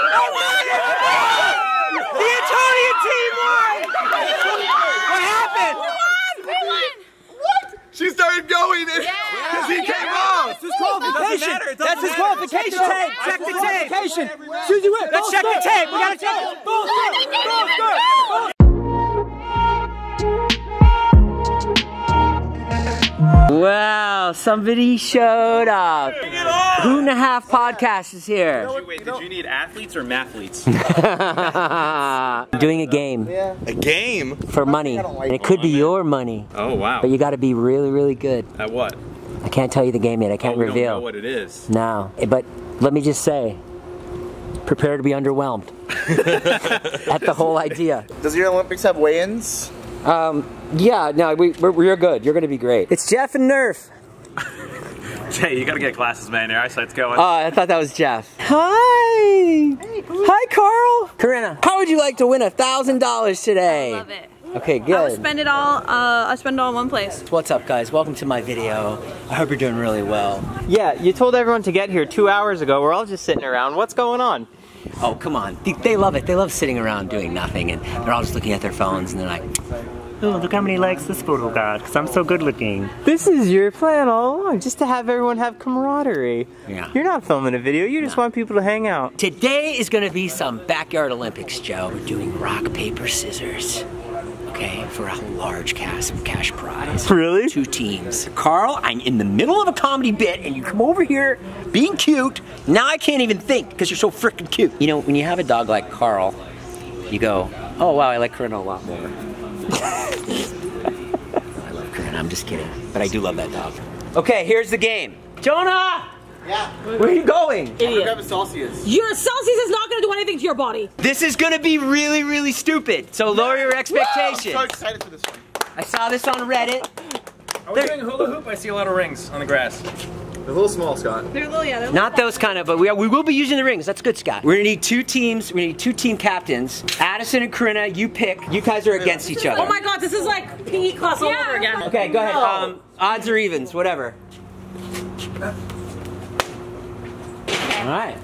The Italian team won! What happened? We won! What? She started going because he came off. Disqualification. That's disqualification. Tape. Check the tape. Susie Whip. Let's check the tape. We gotta check it. Full score. Full score. Wow, somebody showed up. Who and a half podcast is here. Wait, did you need athletes or mathletes? Doing a game A game? for money. And it could be your money, oh wow. but you gotta be really, really good. At what? I can't tell you the game yet. I can't oh, we Don't know reveal. what it is. No, eh, but let me just say, prepare to be underwhelmed at the whole idea. Does your Olympics have weigh-ins? Um, yeah, no, we, we're, we're good. You're gonna be great. It's Jeff and Nerf. Jay, you gotta get glasses, man. Your eyesight's going. Oh, I thought that was Jeff. Hi. Hi, Carl. Corinna, how would you like to win a thousand dollars today? I love it. Okay, good. I good. would spend it all. Uh, I spend it all in one place. What's up, guys? Welcome to my video. I hope you're doing really well. Yeah, you told everyone to get here two hours ago. We're all just sitting around. What's going on? Oh, come on. They, they love it. They love sitting around doing nothing, and they're all just looking at their phones, and they're like, Oh, look how many likes this photo got, because I'm so good looking. This is your plan all along, just to have everyone have camaraderie. Yeah. You're not filming a video, you just want people to hang out. Today is gonna be some backyard Olympics, Joe. We're doing rock, paper, scissors. Okay, for a large cash, cash prize. Really? Two teams. Carl, I'm in the middle of a comedy bit and you come over here being cute. Now I can't even think because you're so freaking cute. You know, when you have a dog like Carl, you go, oh wow, I like Corinna a lot more. I love Corinna, I'm just kidding. But I do love that dog. Okay, here's the game. Jonah! Yeah. Where are you going? Grab a Celsius. Your Celsius is not going to do anything to your body. This is gonna be really, really stupid. So lower your I'm so expectations. excited for this one. I saw this on Reddit. Are we doing hula hoop? I see a lot of rings on the grass. They're a little small, Scott. They're a little, yeah. They're Not those kind of, but we, are, we will be using the rings. That's good, Scott. We're gonna need two teams. We need two team captains. Addison and Corinna, you pick. You guys are against each other. Oh my god, this is like PE class all over again. Okay, go ahead. Um, odds or evens, whatever. All right.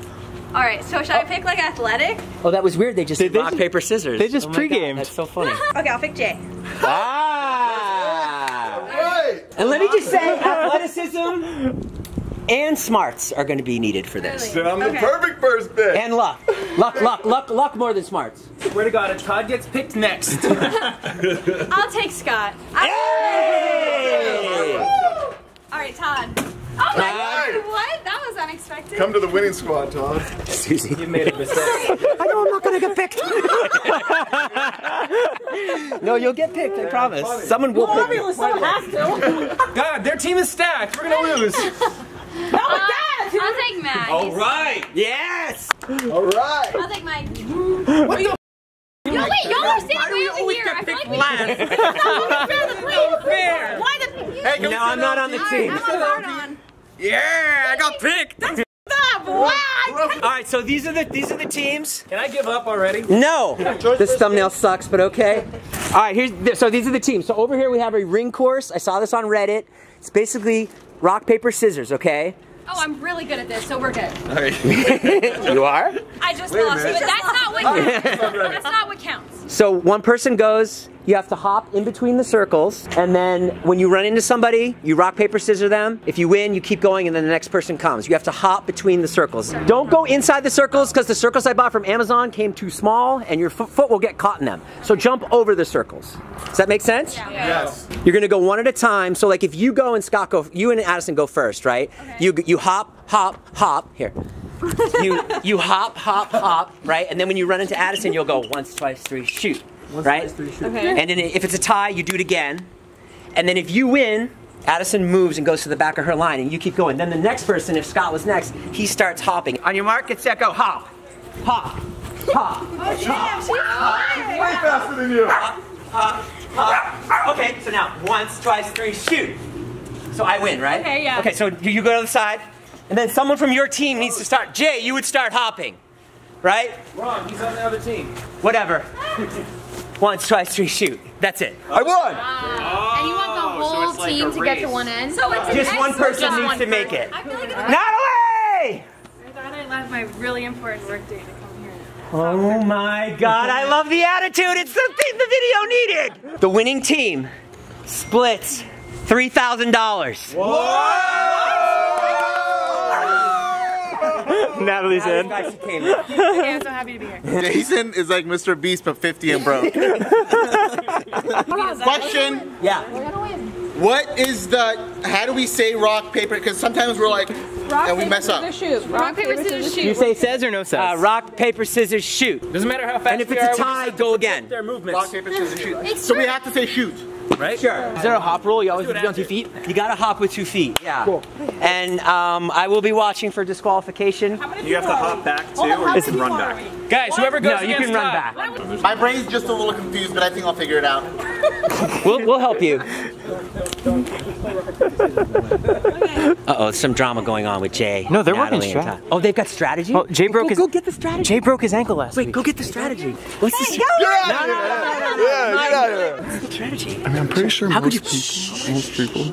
All right, so should I pick like athletic? Oh, that was weird. They just They- did they rock, just- paper, scissors. they just Oh my pre-gamed. That's so funny. Okay, I'll pick Jay. ah. Right. And let me just say, athleticism and smarts are going to be needed for this. Then I'm the perfect first pick. And luck. Luck, luck, luck, luck more than smarts. Swear to God, if Todd gets picked next. I'll take Scott. Hey! All right, Todd. Oh my Alright. god, what? That was unexpected. Come to the winning squad, Todd. Susie. you made a mistake. I know I'm not gonna get picked. no, you'll get picked, I promise. Someone will pick you. someone has to. God, their team is stacked. We're gonna lose. Oh my god! I'll take Matt. All right. Yes! All right. I'll take Mike. What the? No, wait, y'all are standing way over here. I feel like we It's not fair the play. Why the? Hey, No, I'm not on the team. I'm on hard on. Yeah, I got picked. Stop! Wow! All right, so these are the these are the teams. Can I give up already? No, this thumbnail sucks, but okay. All right, here's so these are the teams. So over here we have a ring course. I saw this on Reddit. It's basically rock paper scissors. Okay. Oh, I'm really good at this, so we're good. All right. you are. I just lost, you, but that's not what counts. That's not what counts. So one person goes, you have to hop in between the circles, and then when you run into somebody, you rock, paper, scissors them. If you win, you keep going, and then the next person comes. You have to hop between the circles. Don't go inside the circles, because the circles I bought from Amazon came too small, and your foot will get caught in them. So jump over the circles. Does that make sense? Yes. You're gonna go one at a time. So like if you go and Scott go, you and Addison go first, right? You you hop, hop, hop. Here. You you hop, hop, hop, right? And then when you run into Addison, you'll go once, twice, three, shoot, right? Okay. And then if it's a tie, you do it again. And then if you win, Addison moves and goes to the back of her line, and you keep going. Then the next person, if Scott was next, he starts hopping. On your mark, get set, go. Hop, hop, hop. Way faster than you. Okay, so now once, twice, three, shoot. So I win, right? Okay, yeah. Okay, so you you go to the side, and then someone from your team needs to start. Jay, you would start hopping, right? Wrong. He's on the other team. Whatever. Once, twice, three, shoot. That's it. I won. And you want the Oh, so whole like team to get to one end? So it's Just one person just needs one to make it. I feel like Natalie! I thought I left my really important work day to come here. Oh my god, I love the attitude. It's the thing the video needed. The winning team splits $3,000. Natalie's in. Guys, she came. Yeah, I'm so happy to be here. Jason is like Mr. Beast, but 50 and broke. Question: Yeah. What is the? How do we say rock paper? Because sometimes we're like, rock, and we mess up. shoot. Rock, paper, scissors, shoot. You say says or no says? Uh, rock, paper, scissors, shoot. Doesn't matter how fast And if it's a tie, go again. their movements. Rock paper scissors shoot. So we have to say shoot. Right? Sure. Is there a hop rule? You always have to be on two feet? You gotta hop with two feet. Yeah. Cool. And um, I will be watching for disqualification. You have to hop back too, or you can run back. Guys, whoever goes No, you against can run Scott- back. My brain's just a little confused, but I think I'll figure it out. We'll, we'll help you. Uh oh, some drama going on with Jay. No, they're working Natalie, and strat- Oh, they've got strategy? Well, Jay broke go, his- Go get the strategy. Jay broke his ankle last Wait, week. go get the strategy. What's the strategy? Get out of here! Yeah, get out of here. strategy? I mean, I'm pretty sure How could most people, most people,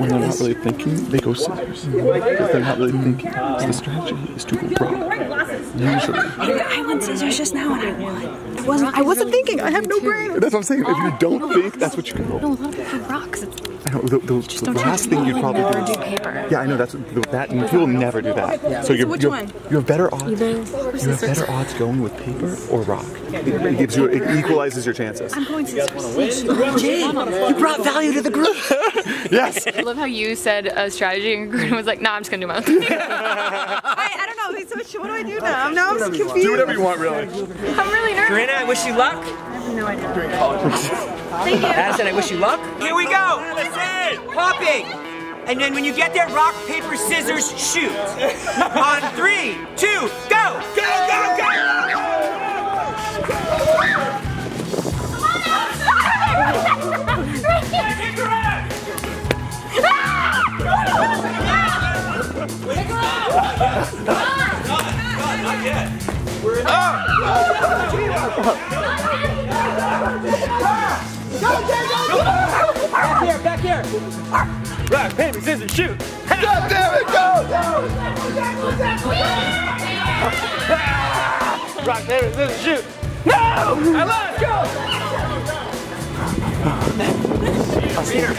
when they're not really thinking, they go scissors. Because they're not really thinking. So the strategy is to go rock. Usually. I went scissors just now and I won. I wasn't, I wasn't thinking. I have no brain. That's what I'm saying. If you don't oh. think, that's what you can No, a roll. lot of people rocks. I know, the, the, the last thing you'd probably do. do paper. Yeah, I know. That's that. People never do that. So you're, which you're, one? you have better odds. You have better odds going with paper or rock. It, it gives you. It equalizes your chances. I'm going scissors. Jay, you brought value to the group. Yes. I love how you said a strategy and Gruden was like, nah, I'm just gonna do my own thing. I, I don't know. So what, what do I do now? Now I'm confused. Do whatever you want, really. I'm really nervous. Corinna, I wish you luck. I have no idea. Thank you. Addison, I wish you luck. Here we go. Hopping. And then when you get there, rock, paper, scissors, shoot. On three, two, go. Go, go, go. Ah! Back here, back here. Rock, paper, scissors, shoot. God damn it, go! Rock, paper, scissors, shoot. No! I lost. Go!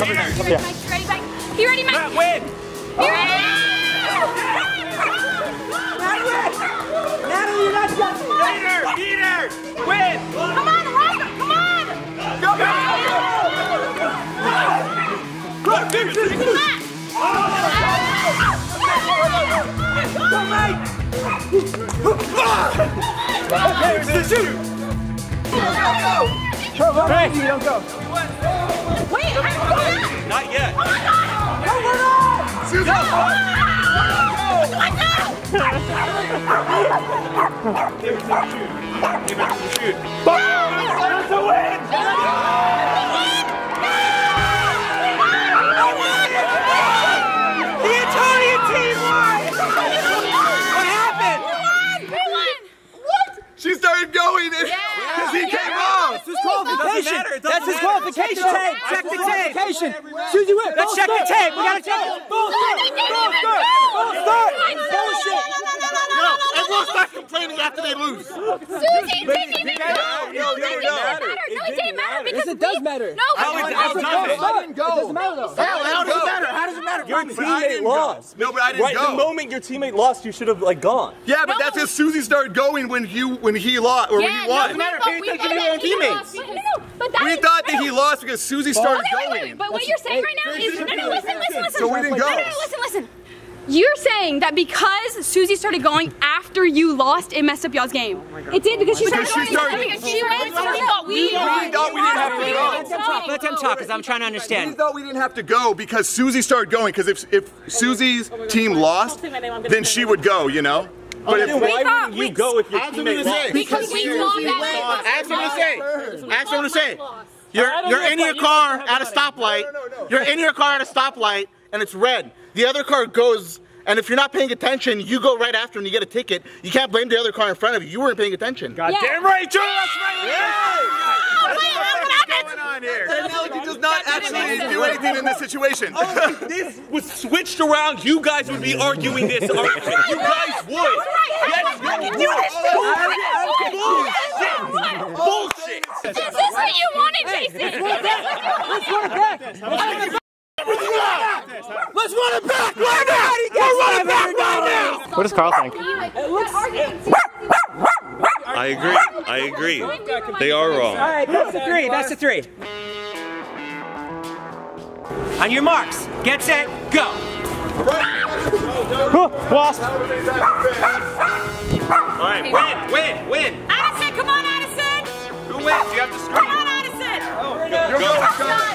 Ready, Mike? You ready, Mike? Matt, win. You ready? Not. Peter, Peter, win. Come on, Ryder, come on! Go, go, Rock, paper, scissors, shoot. Rock, paper, scissors, shoot. Frank, you don't go. Wait, I'm Not yet. The Italian team won. What happened? She started going because he came off. Disqualification. matter, it doesn't That's his qualification. Check the tape. Check the tape. Susie. Let's check the tape. We gotta check it. No, everyone starts complaining after they lose. Susie, it didn't even matter. No, that didn't matter. No, it didn't matter because it does matter. No, How because it- how we- does it? I didn't go. How, how does it matter? How does it matter? Your teammate lost. No, but I didn't Right, go. the moment your teammate lost, you should have like gone. yeah, but No. that's because Susie started going when he when he lost or when he no, won. we matter. thought- Pay we attention to your that he teammates. lost. No, no, no, but that we thought that he lost because Susie Okay, started wait, wait, going. but what you're saying right now is no, no, listen, listen, listen. So we didn't go. no, no, listen, listen. You're saying that because Susie started going after you lost, it messed up y'all's game. Oh it did because she Because started she started- Because she went, so we thought we. We thought we didn't have to go. Let them talk. Let them talk, because I'm trying to understand. We thought we didn't have to go because Susie started going. Because if if Susie's team lost, then she would go. You know. But if why thought wouldn't you we- go if your Ask him teammate lost? Because we thought that. Ask him to say. Ask him to say. You're you're in your car at a stoplight. You're in your car at a stoplight and it's red. The other car goes. And if you're not paying attention, you go right after and you get a ticket. You can't blame the other car in front of you. You weren't paying attention. God yeah. damn right, Joe! That's right! Yeah. Oh, What's going on here? Does not actually do anything in this situation. Oh, if this was switched around, you guys would be arguing this. You guys would. Yes, you would. Bullshit! Bullshit! Is this what you wanted, Jason? Let's go back it back. Let's run it back right now. We'll run it back right now. What does Carl think? I agree. I agree. They are wrong. All right, that's the three. That's the three. On your marks, get set, go. Wasp. All right, win, win, win. Addison, come on, Addison. Who wins? You have to Come on, Addison. You're going, Go, go.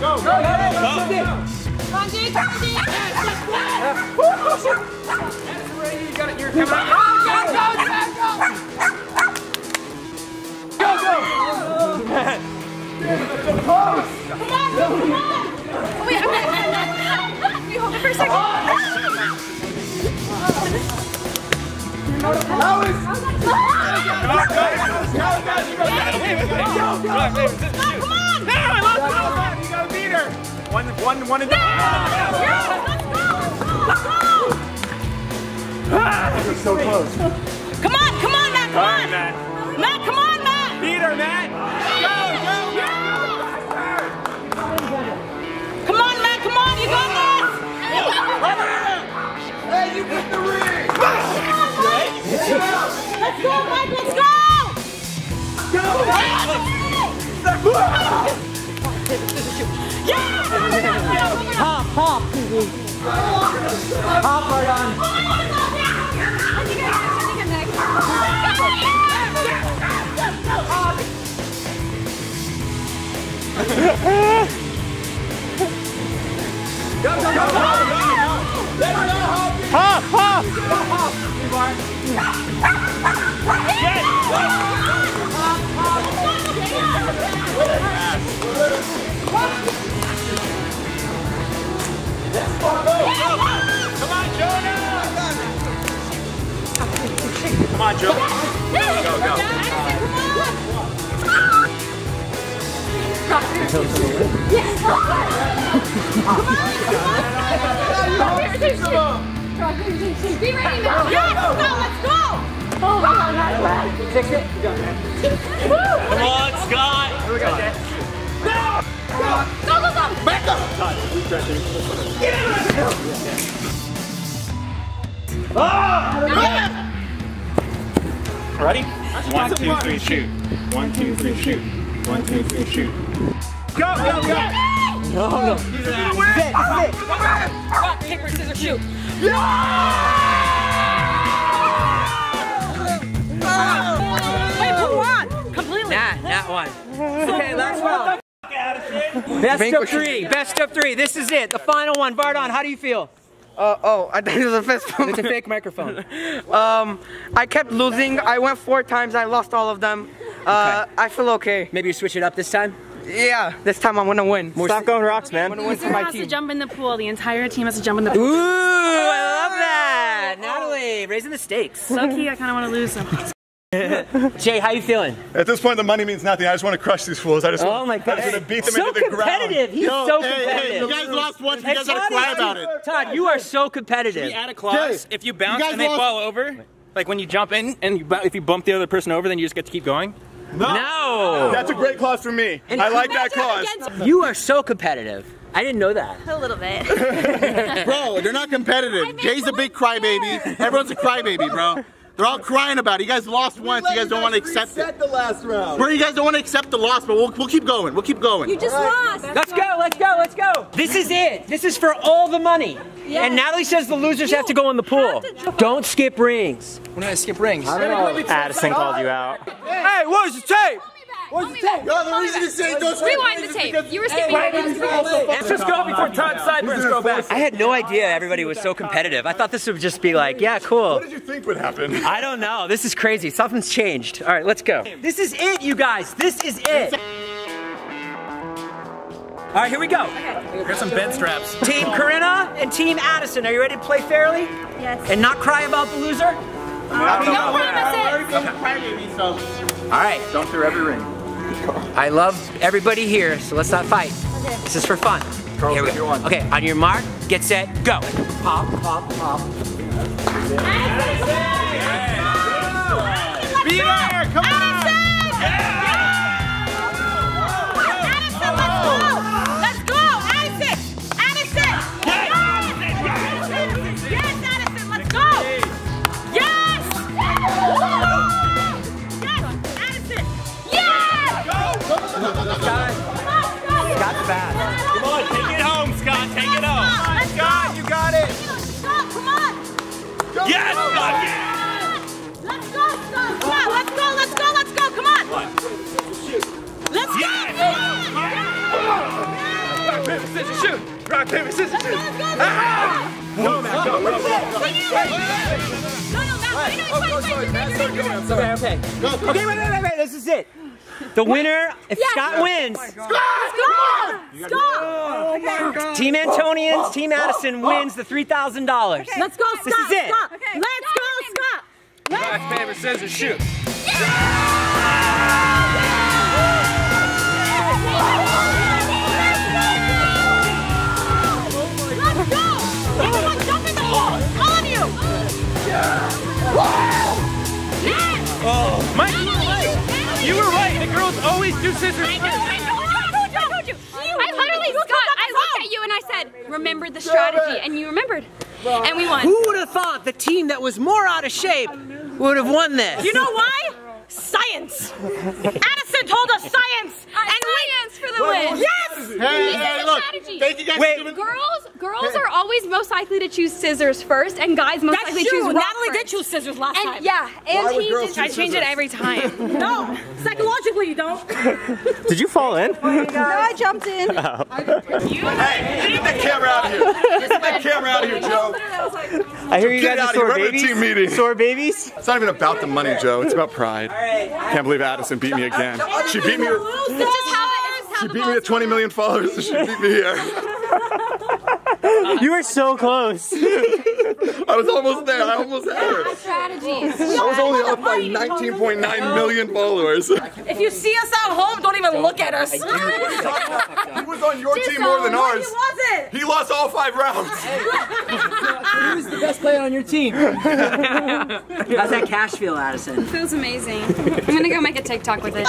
Go, Come on, Jake. Come on, Jake. You're coming out. Come on, come on. Wait, okay. Wait, hold it for a second. Come on, Come on. You gotta beat her. One, one, one and Let's go. Ah! Come on, come on, Matt, come on. Matt. Matt, come on, Matt. Beat her, Matt. Go, go, go. Come on, Matt, come on, you got this. Hey, you put the ring. Let's go, Mike, let's go. Hop, hop. Hop, Vardan. Hop, hop. Come on, Jonah. Come on, Joe. Go, go, go. Be ready now. Yes, let's go, let's go. Oh my God, Fix it. Come on, Scott. Here we Go, go, go. go! Back up. Ready? One, two, three, shoot. One, two, three, shoot. One, two, three, shoot. Go, go, go. No, no. This is it. This is it. Rock, paper, scissors, shoot. Wait, who won? Completely. Not, not one. Okay, last one. Best of three. Best of three. This is it. The final one. Vardan, how do you feel? Uh, oh, I thought it was a fist bump. It's a fake microphone. um, I kept losing. I went four times. I lost all of them. Uh, I feel okay. Maybe you switch it up this time? Yeah, this time I'm gonna win. Stop going rocks, man. I'm gonna win for my has to team. jump in the pool. The entire team has to jump in the pool. Ooh. I love that. Natalie, raising the stakes. Low key, I kind of want to lose some. Jay, how you feeling? At this point, the money means nothing. I just want to crush these fools. I just Oh want, my God. I just want to beat them So into the competitive. ground. He's Yo, so hey, competitive. hey, you guys lost once. You And guys gotta Todd cry about it. Todd, you are so competitive. We add a clause. if you bounce guys and they lost- fall over, like when you jump in and you, if you bump the other person over, then you just get to keep going. No. That's a great clause for me. I like that clause. You are so competitive. I didn't know that. A little bit. Bro, they're not competitive. Jay's a big crybaby. Everyone's a crybaby, bro. They're all crying about it. You guys lost once. You guys don't want to accept it. the last round. Bro, you guys don't want to accept the loss, but we'll, we'll keep going. We'll keep going. You just lost. Let's go, let's go, let's go. This is it. This is for all the money. And Natalie says the losers have to go in the pool. Don't skip rings. When I skip rings. Addison called you out. Hey, where's the tape? What's the tape? No, the reason to say go Rewind the tape. You were skipping. Let's just go before Todd sideburns go back. I had no idea everybody was so competitive. I thought this would just be like, yeah, cool. What did you think would happen? I don't know. This is crazy. Something's changed. All right, let's go. This is it, you guys. This is it. All right, here we go. Here's some bent straps. Team Corinna and Team Addison, are you ready to play fairly? Yes. And not cry about the loser? Uh, no promises. All right. Jump through every ring. I love everybody here, so let's not fight. This is for fun. Here we go. Okay, on your mark, get set, go. Pop, pop, pop. Scissors, shoot. Rock, paper, scissors, shoot. No, Matt, go, go, go. No, no, Matt, wait, wait, wait, wait, wait, wait, wait. Okay, okay. Okay, wait, wait, wait, wait. This is it. The winner, if Scott wins, Scott! Scott! Team Antonians, Team Addison wins the $3,000. Let's go, Scott! This is it. Scott. Let's go, Scott! Rock, paper, scissors, shoot. Let's Oh, Mike, you were right. You were right. The girls always do scissors I first. know, I know, I told you, I told you. I literally, Scott, I looked at you and I said, remember the strategy, and you remembered. And we won. Who would have thought the team that was more out of shape would have won this? You know why? Science! Addison told us science! And science for the win! Yes! Hey, This is hey, the look. strategy. Thank you guys Wait. for giving Girls, girls are always most likely to choose scissors first, and guys most likely to choose rock Natalie first. did choose scissors last And time. yeah, and Why he girls did. I change it every time. No, psychologically you don't. Did you fall in? No, oh. I jumped in. Hey, get that camera out of here. Get that camera out of here, Joe. I hear you Get guys out are of here. sore babies. team meeting. Sore babies. It's not even about the money, Joe. It's about pride. Can't believe Addison beat me again. She beat me. This is how it is. How She beat me at 20 million followers. so She beat me here. You were so close. I was almost there. I almost had her. strategies. I was only up by 19.9 million followers. If you see us at home, don't even look at us. He was on your team more than No, ours. he wasn't. He lost all five rounds. Who's the best player on your team? How's that cash feel, Addison? Feels amazing. I'm gonna go make a TikTok with it.